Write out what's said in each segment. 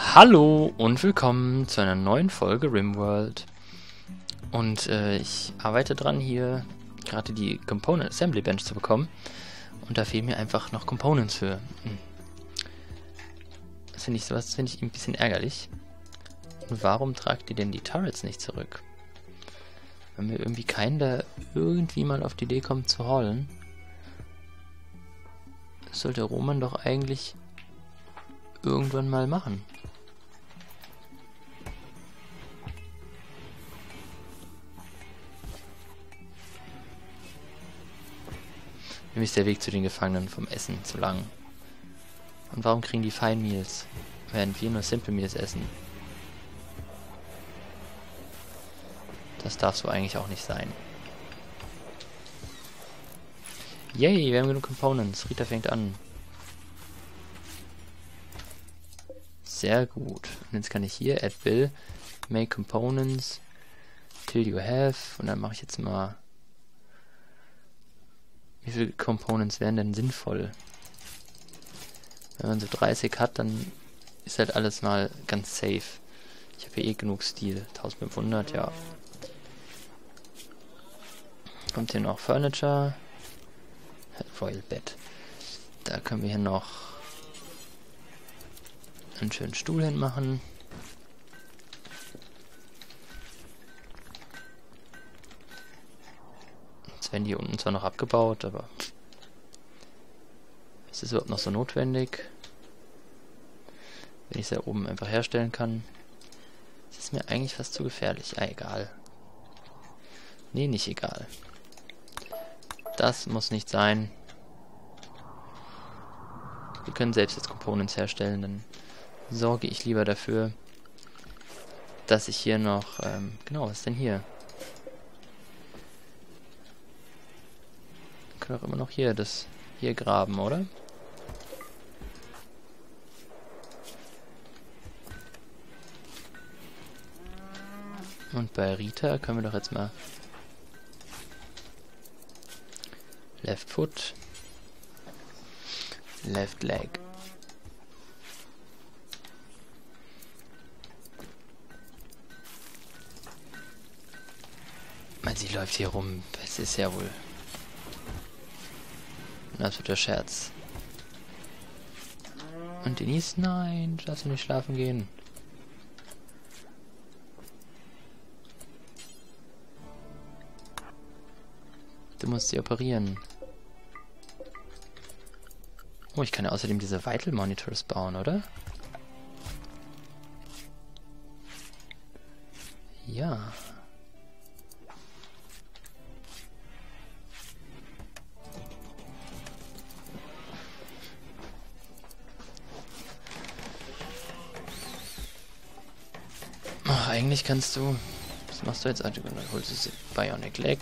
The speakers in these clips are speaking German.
Hallo und willkommen zu einer neuen Folge Rimworld. Und äh, ich arbeite dran, hier gerade die Component Assembly Bench zu bekommen. Und da fehlen mir einfach noch Components für. Hm. Das finde ich sowas finde ich ein bisschen ärgerlich. Und warum tragt ihr denn die Turrets nicht zurück? Wenn mir irgendwie keinen da irgendwie mal auf die Idee kommt zu haulen, sollte Roman doch eigentlich irgendwann mal machen. Mir ist der Weg zu den Gefangenen vom Essen zu lang. Und warum kriegen die Fine Meals, während wir nur Simple Meals essen? Das darf so eigentlich auch nicht sein. Yay, wir haben genug Components. Rita fängt an. Sehr gut. Und jetzt kann ich hier add bill, make components, till you have. Und dann mache ich jetzt mal... Wie viele Components wären denn sinnvoll? Wenn man so 30 hat, dann ist halt alles mal ganz safe. Ich habe hier eh genug Stil. 1500, ja. Kommt hier noch Furniture. Royal Bed. Da können wir hier noch einen schönen Stuhl hinmachen. Jetzt werden die unten zwar noch abgebaut, aber ist es überhaupt noch so notwendig? Wenn ich es da oben einfach herstellen kann. Das ist mir eigentlich fast zu gefährlich. Ah, egal. Nee, nicht egal. Das muss nicht sein. Wir können selbst jetzt Components herstellen, dann sorge ich lieber dafür, dass ich hier noch... Ähm, genau, was ist denn hier? Können auch immer noch hier das hier graben, oder? Und bei Rita können wir doch jetzt mal Left Foot, Left Leg. Man, sie läuft hier rum. Es ist ja wohl ein absoluter Scherz. Und Denise, nein, lass nicht schlafen gehen. Du musst sie operieren. Oh, ich kann ja außerdem diese Vital Monitors bauen, oder? Ja. Eigentlich kannst du... Was machst du jetzt? Also, dann holst du Bionic Leg.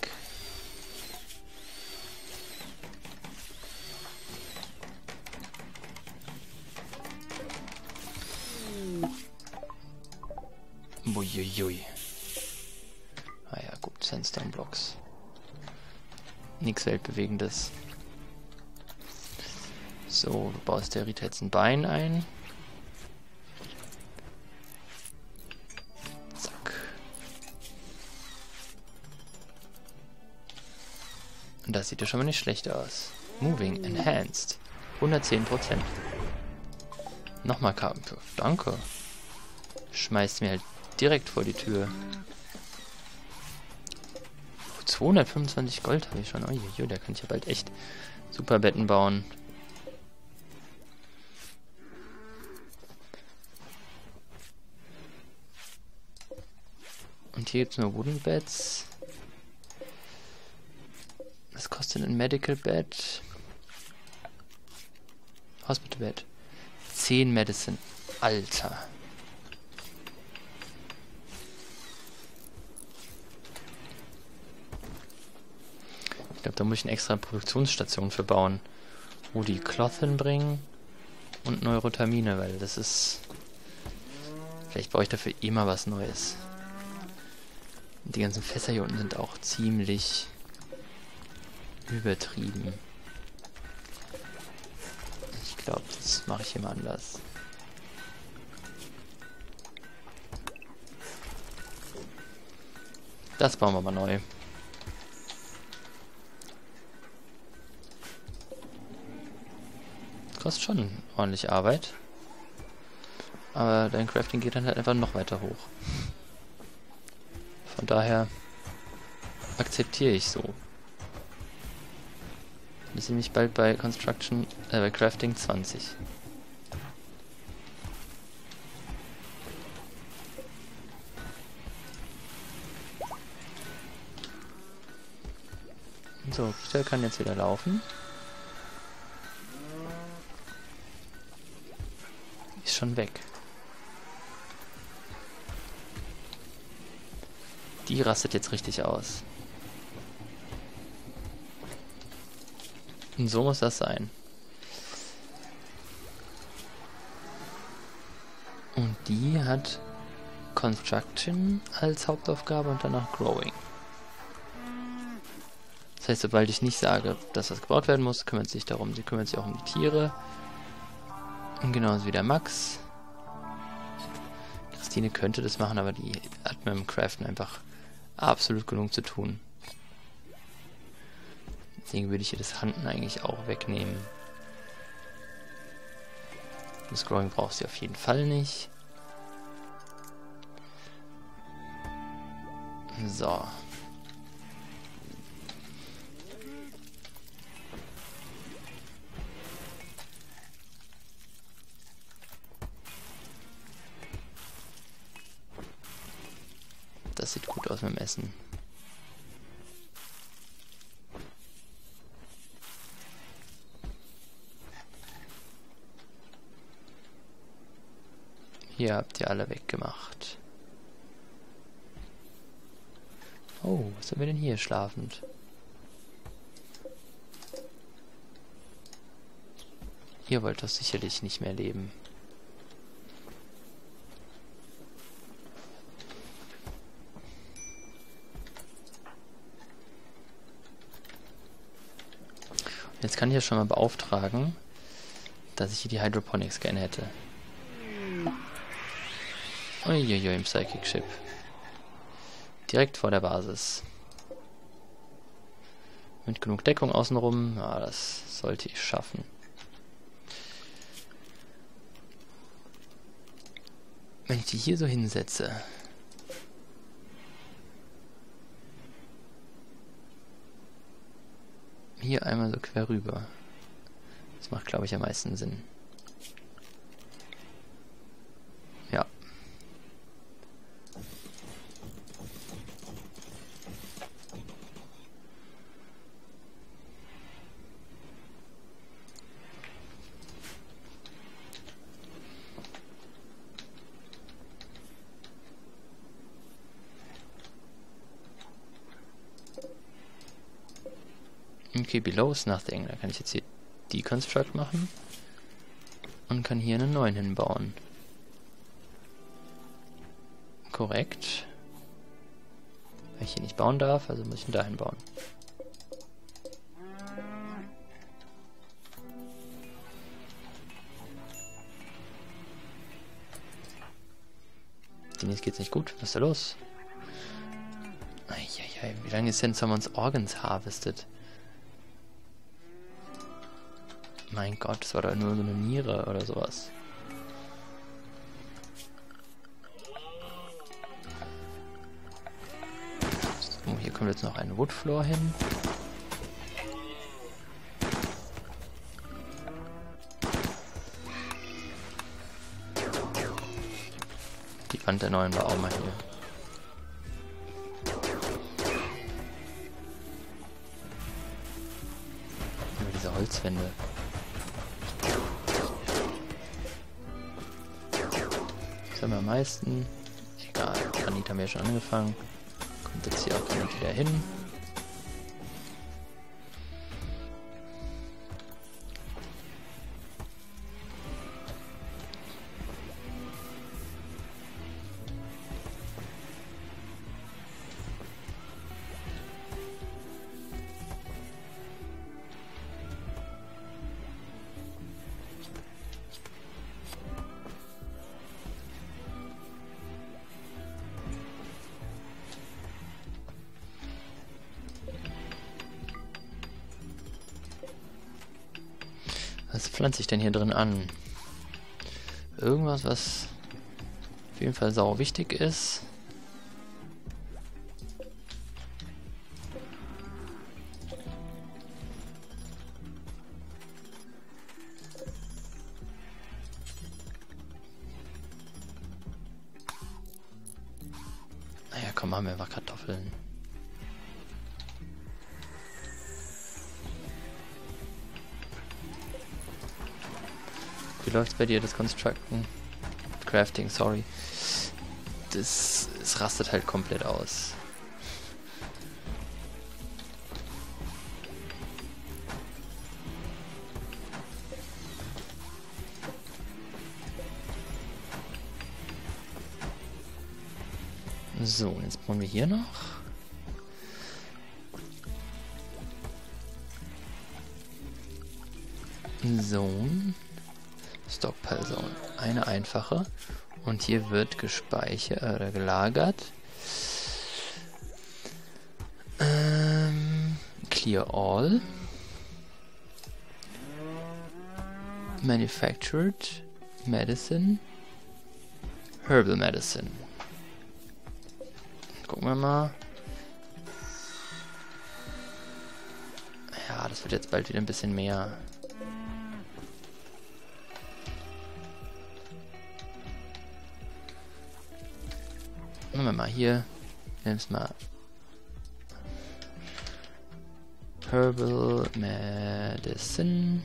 Uiuiui. Ah ja, gut, Sandstone Blocks. Nichts Weltbewegendes. So, du baust der Rita jetzt ein Bein ein. Das sieht ja schon mal nicht schlecht aus. Moving Enhanced. 110%. Nochmal Kampf. Danke. Schmeißt mir halt direkt vor die Tür. 225 Gold habe ich schon. Oh, da kann ich ja bald echt super Betten bauen. Und hier gibt es nur Wooden Beds. Was kostet ein Medical Bed? Hospital Bed. 10 Medicine. Alter. Ich glaube, da muss ich eine extra Produktionsstation für bauen. Wo die Cloth hinbringen und Neurotamine, weil das ist... Vielleicht brauche ich dafür immer was Neues. Die ganzen Fässer hier unten sind auch ziemlich übertrieben. Ich glaube, das mache ich immer anders. Das bauen wir mal neu. Kostet schon ordentlich Arbeit. Aber dein Crafting geht dann halt einfach noch weiter hoch. Von daher akzeptiere ich so. Wir sind nämlich bald bei Construction, äh, bei Crafting 20. So, Peter kann jetzt wieder laufen. schon weg. Die rastet jetzt richtig aus. Und so muss das sein. Und die hat Construction als Hauptaufgabe und danach Growing. Das heißt, sobald ich nicht sage, dass das gebaut werden muss, kümmert sich darum. Sie kümmert sich auch um die Tiere. Und genauso wie der Max. Christine könnte das machen, aber die hat mit dem Craften einfach absolut genug zu tun. Deswegen würde ich ihr das Handen eigentlich auch wegnehmen. Das Scrolling braucht sie auf jeden Fall nicht. So. Das sieht gut aus mit dem Essen. Hier habt ihr alle weggemacht. Oh, was haben wir denn hier schlafend? Ihr wollt doch sicherlich nicht mehr leben. Jetzt kann ich ja schon mal beauftragen, dass ich hier die Hydroponics gerne hätte. Uiuiui, im Psychic Ship. Direkt vor der Basis. Mit genug Deckung außenrum, ja, das sollte ich schaffen. Wenn ich die hier so hinsetze, hier einmal so quer rüber. Das macht, glaube ich, am meisten Sinn. Ja. Okay, below is nothing. Da kann ich jetzt hier Deconstruct machen. Und kann hier einen neuen hinbauen. Korrekt. Weil ich hier nicht bauen darf, also muss ich ihn dahin bauen. Denise geht's nicht gut. Was ist da los? Eieiei, wie lange ist denn Someone's Organs harvested? Mein Gott, das war doch nur so eine Niere oder sowas. So, hier kommt jetzt noch ein Woodfloor hin. Die Wand der neuen war auch mal hier. diese Holzwände. haben wir am meisten? Egal, Granit haben wir schon angefangen. Kommt jetzt hier auch Granit wieder hin. Pflanze ich denn hier drin an? Irgendwas, was auf jeden Fall sau wichtig ist. Naja, komm, machen wir einfach Kartoffeln. Läuft's bei dir, das Constructen? Crafting, sorry. Das, es rastet halt komplett aus. So, jetzt bauen wir hier noch. Zone. Stockpile Zone. Eine einfache. Und hier wird gespeichert oder gelagert. Ähm, clear all. Manufactured Medicine. Herbal Medicine. Gucken wir mal. Ja, das wird jetzt bald wieder ein bisschen mehr. Machen wir mal hier. Nehmen es mal. Herbal Medicine.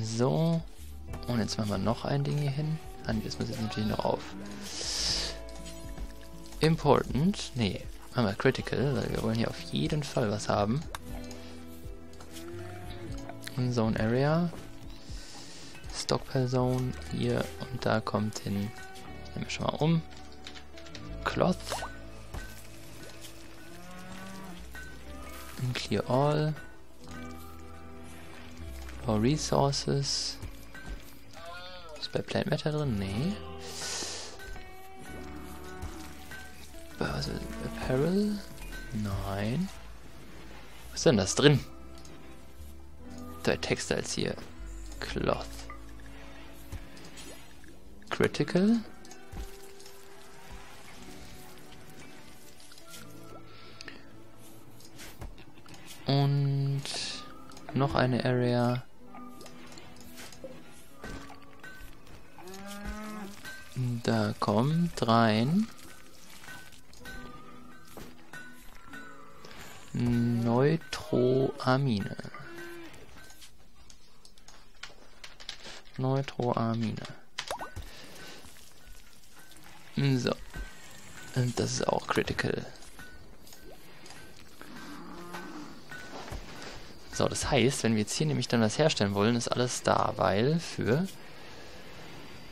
So. Und jetzt machen wir noch ein Ding hier hin. Ah, das muss jetzt natürlich noch auf. Important. Nee, machen wir Critical, weil wir wollen hier auf jeden Fall was haben. Zone Area. Stockpile Zone hier und da kommt hin Nehmen wir schon mal um. Cloth. Und clear all. More resources. Ist bei Plant Matter drin? Nee. Ist Apparel? Nein. Was ist denn das drin? Drei Textiles hier. Cloth. Critical. Und noch eine Area. Da kommt rein. Neutroamine. Neutroamine. So. Und das ist auch critical. So, das heißt, wenn wir jetzt hier nämlich dann was herstellen wollen, ist alles da, weil für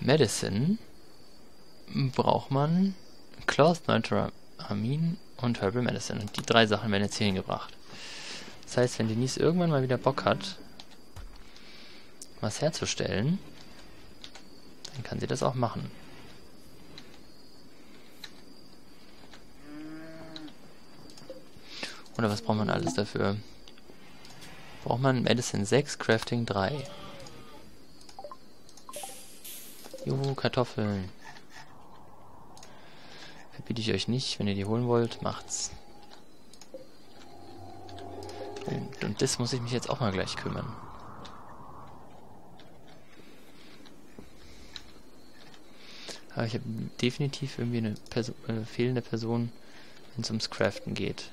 Medicine braucht man Cloth, Nitroamin und Herbal Medicine. Und die drei Sachen werden jetzt hier hingebracht. Das heißt, wenn Denise irgendwann mal wieder Bock hat, was herzustellen, dann kann sie das auch machen. Oder was braucht man alles dafür? Braucht man Medicine 6, Crafting 3. Juhu, Kartoffeln. Verbiete ich euch nicht. Wenn ihr die holen wollt, macht's. Und, und das muss ich mich jetzt auch mal gleich kümmern. Aber ich habe definitiv irgendwie eine Perso äh, fehlende Person, wenn es ums Craften geht.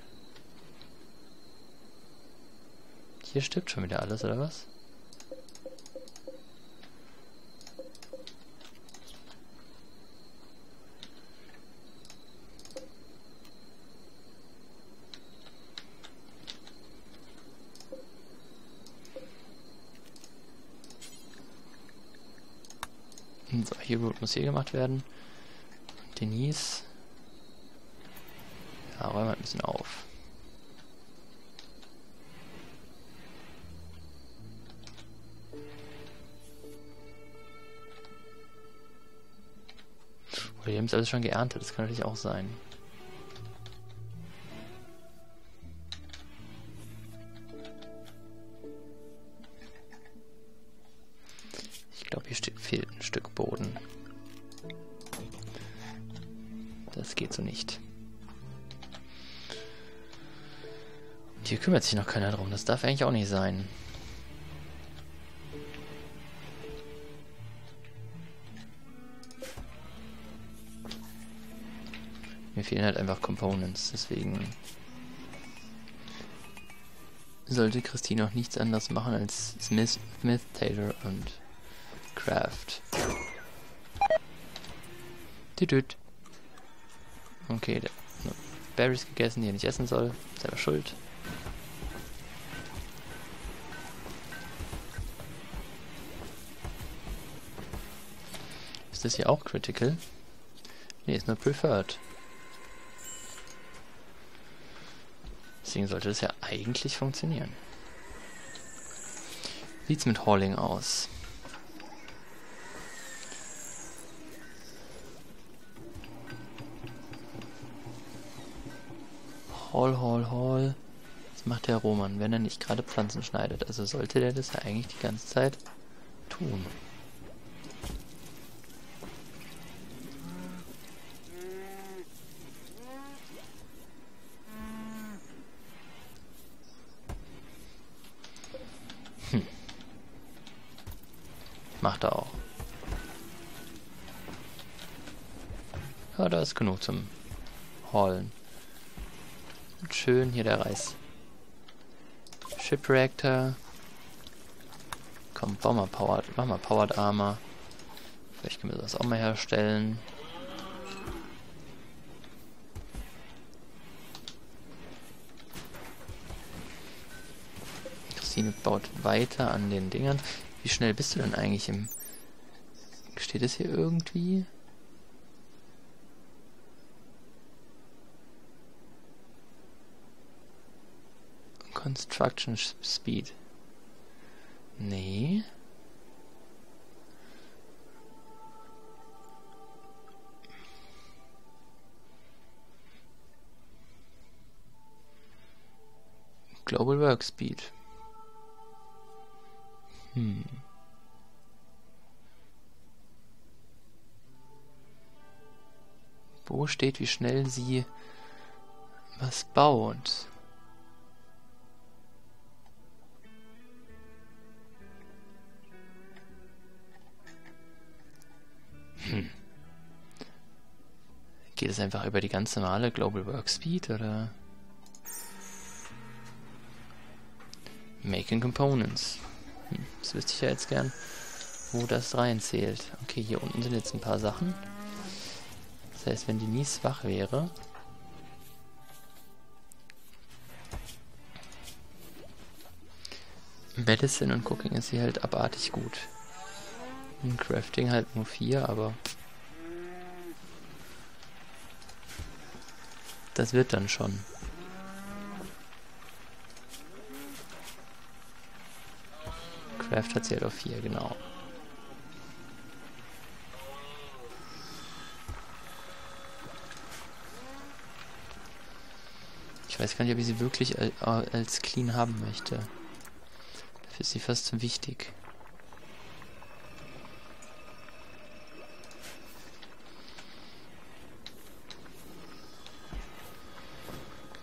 Hier stirbt schon wieder alles, oder was? So, hier muss hier gemacht werden. Denise. Ja, räumen wir ein bisschen auf. Die haben es alles schon geerntet, das kann natürlich auch sein. glaube, hier fehlt ein Stück Boden. Das geht so nicht. Und hier kümmert sich noch keiner drum. Das darf eigentlich auch nicht sein. Fehlen halt einfach Components, deswegen sollte Christine auch nichts anderes machen als Smith, Smith Taylor und Craft. Tütüt. Okay, der hat Berries gegessen, die er nicht essen soll. Selber schuld. Ist das hier auch critical? Nee, ist nur preferred. Deswegen sollte das ja eigentlich funktionieren. Sieht's mit Hauling aus? Haul, haul, haul. Was macht der Roman, wenn er nicht gerade Pflanzen schneidet? Also sollte der das ja eigentlich die ganze Zeit tun. Macht er auch. Ja, da ist genug zum Haulen. Schön hier der Reis. Shipwreckter. Komm, bau mal Powered, mach mal Powered Armor. Vielleicht können wir das auch mal herstellen. Christine baut weiter an den Dingern. Wie schnell bist du denn eigentlich im... Steht es hier irgendwie? Construction Speed. Nee. Global Work Speed. Hm. Wo steht, wie schnell sie was baut? Hm. Geht es einfach über die ganz normale Global Work Speed oder? Making Components. Hm, das wüsste ich ja jetzt gern, wo das reinzählt. Okay, hier unten sind jetzt ein paar Sachen. Das heißt, wenn die nie wach wäre... Medicine und Cooking ist hier halt abartig gut. In Crafting halt nur vier, aber... Das wird dann schon. Craft hat sie halt auf 4, genau. Ich weiß gar nicht, ob ich sie wirklich als clean haben möchte. Dafür ist sie fast zu wichtig.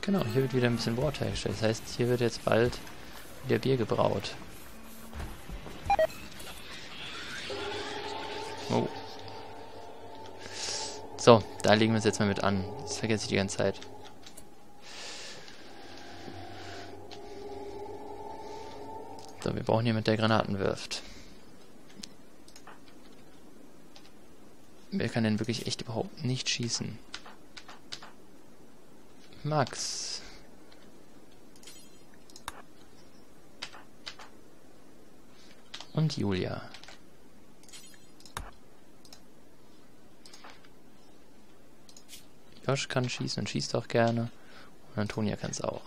Genau, hier wird wieder ein bisschen Water hergestellt. Das heißt, hier wird jetzt bald wieder Bier gebraut. So, da legen wir uns jetzt mal mit an. Das vergesse ich die ganze Zeit. So, wir brauchen jemanden, der Granaten wirft. Wer kann denn wirklich echt überhaupt nicht schießen? Max. Und Julia. Josh kann schießen und schießt auch gerne. Und Antonia kann es auch.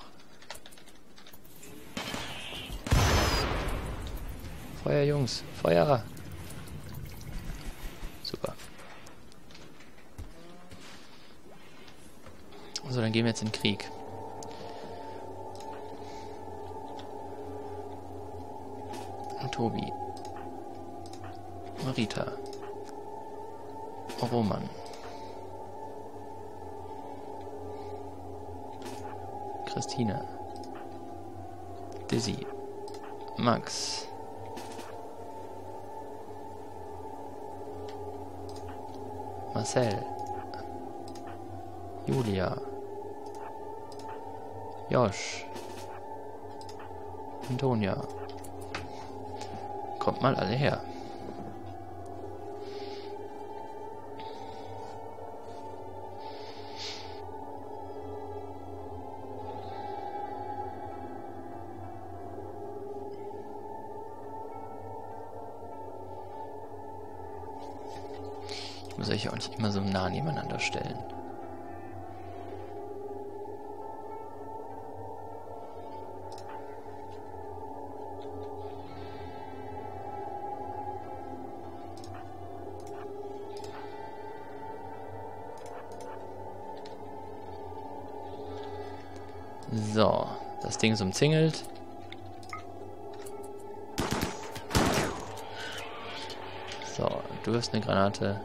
Feuer, Jungs. Feuer! Super. So, dann gehen wir jetzt in den Krieg. Tobi. Marita. Roman. Christine. Dizzy. Max. Marcel. Julia. Josh. Antonia. Kommt mal alle her. Ich muss euch auch nicht immer so nah nebeneinander stellen. So, das Ding ist umzingelt. So, du wirst eine Granate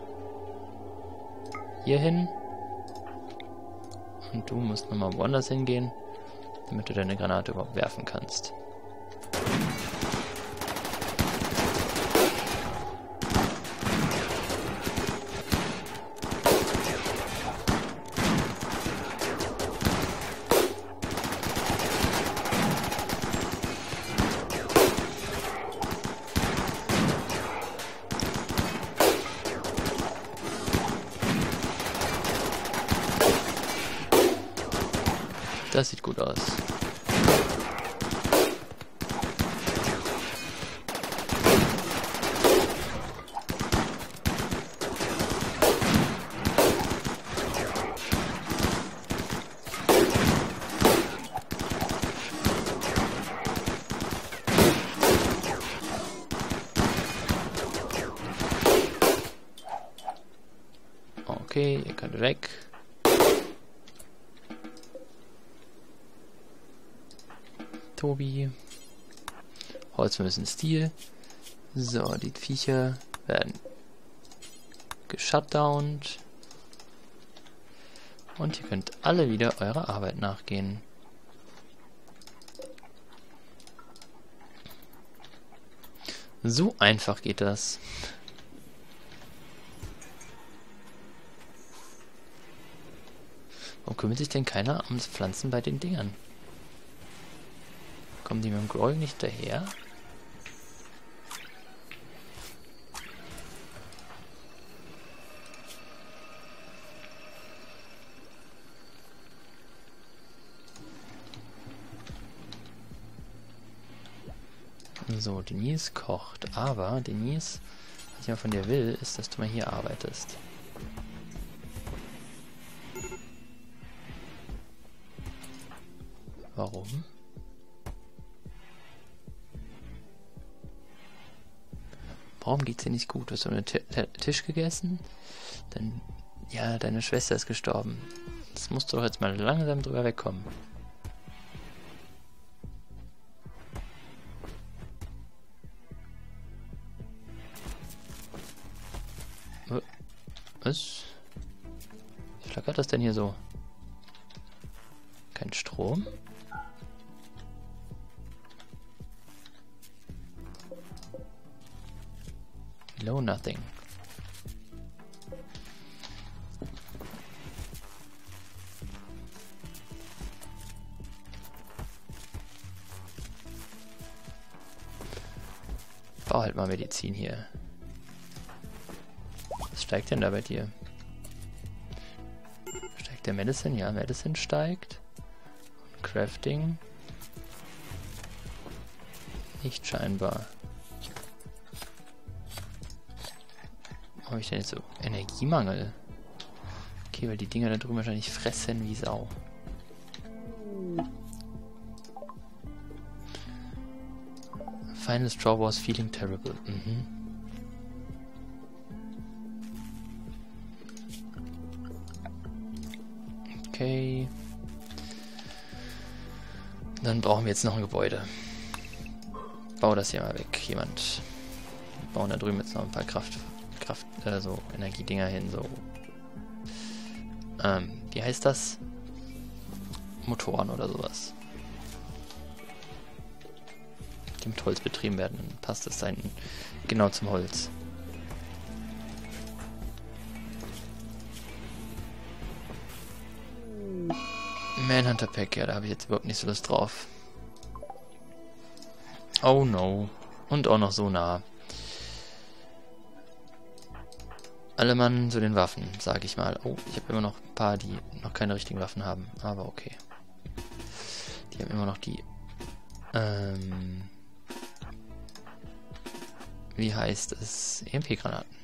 hier hin. Und du musst nochmal woanders hingehen, damit du deine Granate überhaupt werfen kannst. Das sieht gut aus. Okay, ihr könnt weg. Tobi. Holz müssen Stil. So, die Viecher werden geshutdowned. Und ihr könnt alle wieder eurer Arbeit nachgehen. So einfach geht das. Warum kümmert sich denn keiner ums Pflanzen bei den Dingern? Kommen die mit dem Growing nicht daher? So, Denise kocht. Aber, Denise, was ich mal von dir will, ist, dass du mal hier arbeitest. Warum? Warum geht's dir nicht gut? Hast du einen Tisch gegessen? Dann, ja, deine Schwester ist gestorben. Das musst du doch jetzt mal langsam drüber wegkommen. Was? Wie flackert das denn hier so? Kein Strom? No nothing. Bau halt mal Medizin hier. Was steigt denn da bei dir? Steigt der Medicine? Ja, Medicine steigt. Und Crafting? Nicht scheinbar. Habe ich denn jetzt so? Energiemangel. Okay, weil die Dinger da drüben wahrscheinlich fressen wie Sau. Final straw was feeling terrible. Mhm. Okay. Dann brauchen wir jetzt noch ein Gebäude. Bau das hier mal weg, jemand. bauen da drüben jetzt noch ein paar Kraft, Kraft, äh, so Energiedinger hin, so. Ähm, wie heißt das? Motoren oder sowas. Die mit Holz betrieben werden, dann passt das da hinten genau zum Holz. Manhunter Pack, ja, da habe ich jetzt überhaupt nicht so Lust drauf. Oh no. Und auch noch so nah. Alle Mann zu den Waffen, sage ich mal. Oh, ich habe immer noch ein paar, die noch keine richtigen Waffen haben. Aber okay. Die haben immer noch die... Ähm, wie heißt es? EMP-Granaten.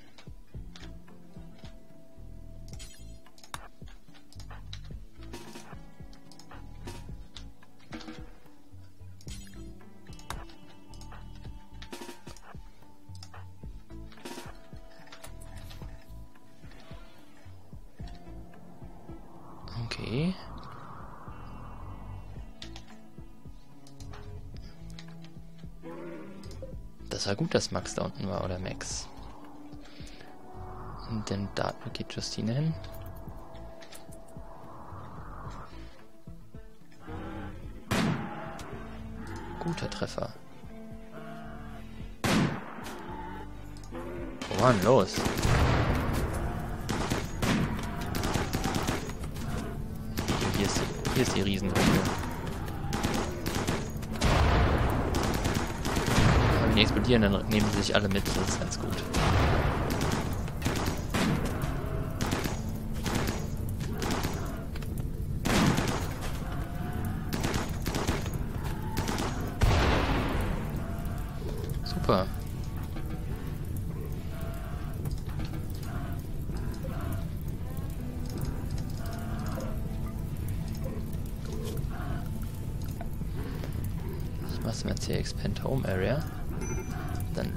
Das war gut, dass Max da unten war, oder Max. Denn da geht Justine hin. Guter Treffer. Wo war denn los? Hier ist, hier ist die Riesenrunde. Wenn die explodieren, dann nehmen sie sich alle mit. Das ist ganz gut.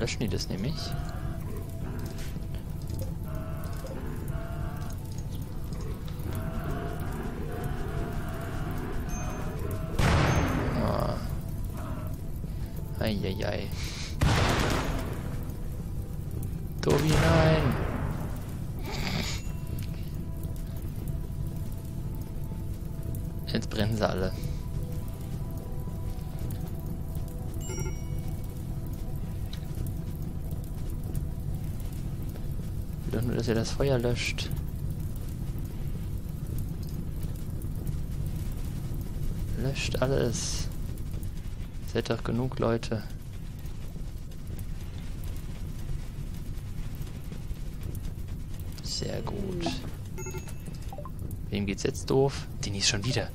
Löschen die das nämlich. Eieiei. Tobi, nein! Dass ihr das Feuer löscht. Löscht alles. Seid doch genug Leute. Sehr gut. Wem geht's jetzt doof? Denise schon wieder.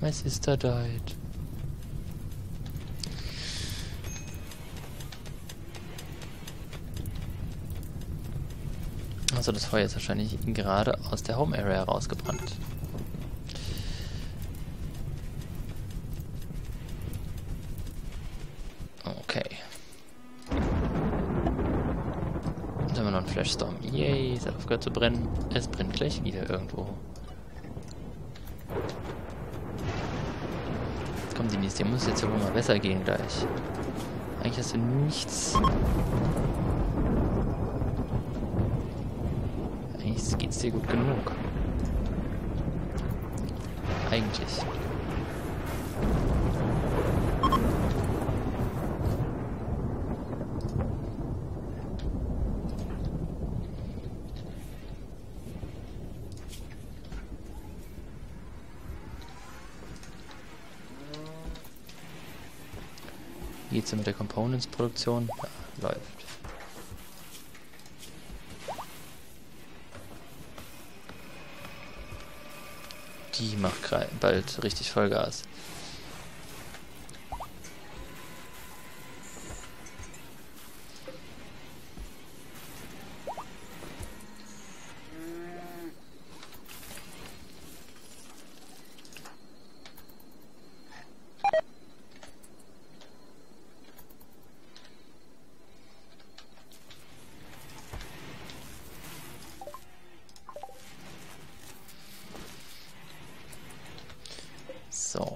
My sister died. Also das Feuer ist wahrscheinlich gerade aus der Home Area rausgebrannt. Okay. Jetzt haben wir noch einen Flashstorm. Yay, es hat aufgehört zu brennen. Es brennt gleich wieder irgendwo. Komm, Denise, dir muss jetzt ja wohl mal besser gehen gleich. Eigentlich hast du nichts. Geht's dir gut genug. Eigentlich. Geht's mit der Components-Produktion? Ja, läuft. Bald richtig Vollgas.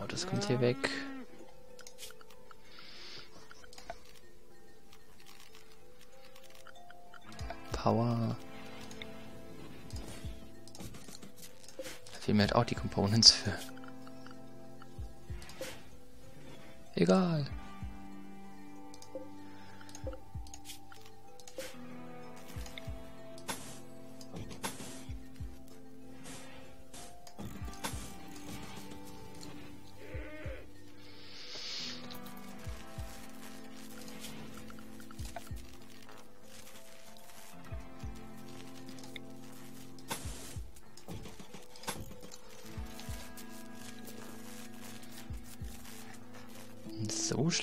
Das kommt hier weg. Power. Da fehlen mir halt auch die Components für. Egal.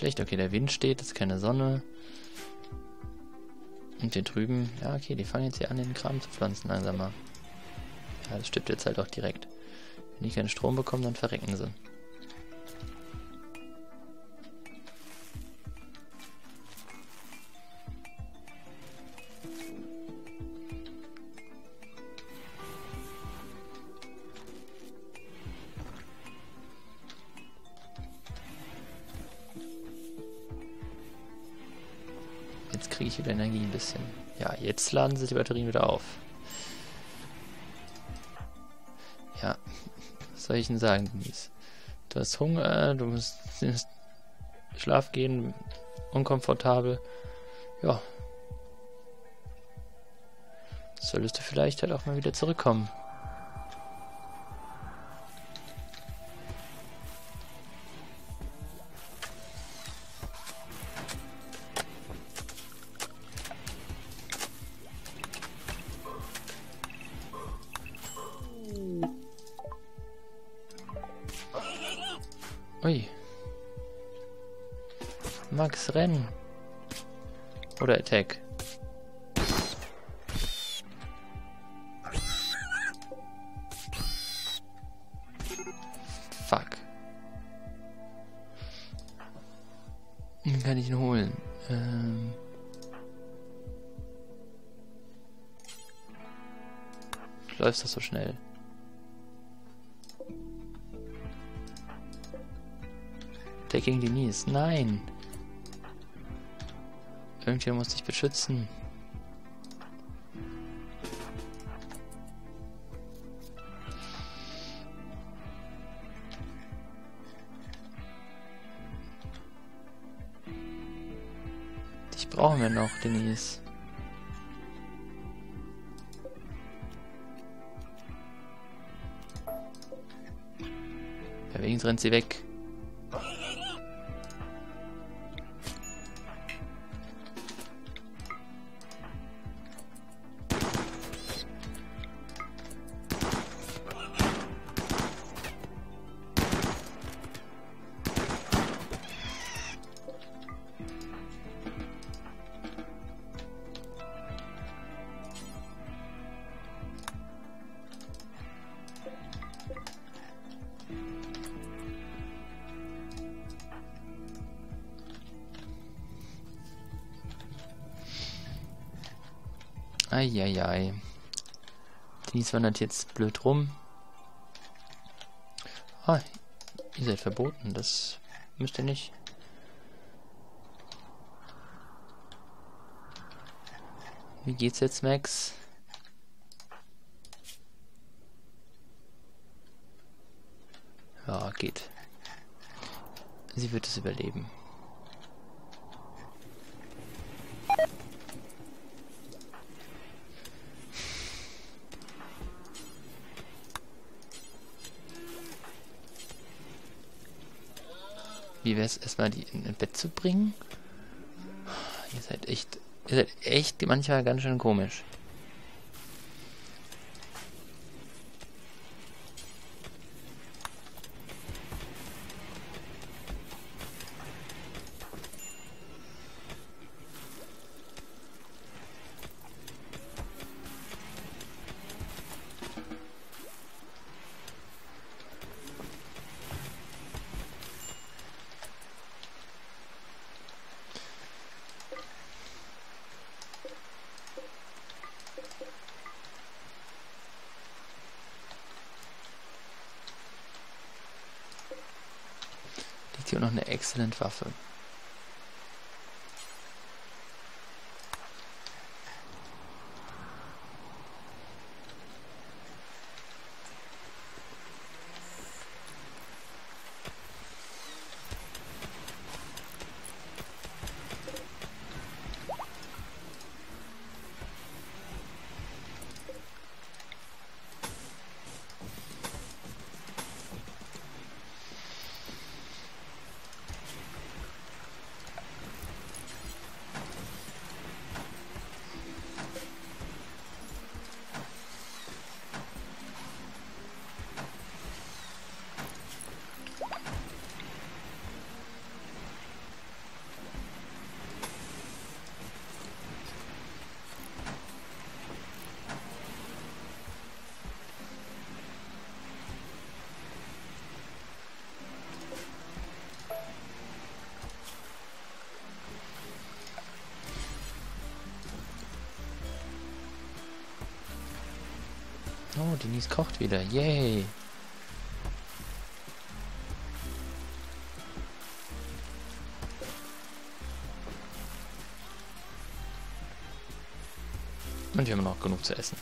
Schlecht. Okay, der Wind steht, es ist keine Sonne. Und hier drüben, ja okay, die fangen jetzt hier an, den Kram zu pflanzen langsamer. Ja, das stirbt jetzt halt auch direkt. Wenn die keinen Strom bekommen, dann verrecken sie. Jetzt laden sich die Batterien wieder auf. Ja, was soll ich denn sagen, Denise? Du hast Hunger, du musst Schlaf gehen, unkomfortabel. Ja. Solltest du vielleicht halt auch mal wieder zurückkommen. Max, renn. Oder Attack. Fuck. Wie kann ich ihn holen? Ähm... Läuft das so schnell? Gegen die Nies. Nein. Irgendjemand muss dich beschützen. Dich brauchen wir noch, Denise. Wegen rennt sie weg. Eieiei. Dies wandert jetzt blöd rum. Ah, ihr seid verboten. Das müsst ihr nicht. Wie geht's jetzt, Max? Ja, geht. Sie wird es überleben. Wie wäre es erstmal die in ein Bett zu bringen? Ihr seid echt, ihr seid echt manchmal ganz schön komisch. Exzellent Waffe. Oh, Denise kocht wieder. Yay. Und wir haben noch genug zu essen.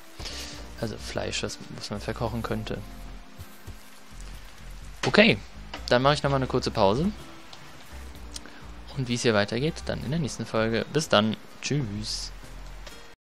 Also Fleisch, das was man verkochen könnte. Okay, dann mache ich nochmal eine kurze Pause. Und wie es hier weitergeht, dann in der nächsten Folge. Bis dann. Tschüss.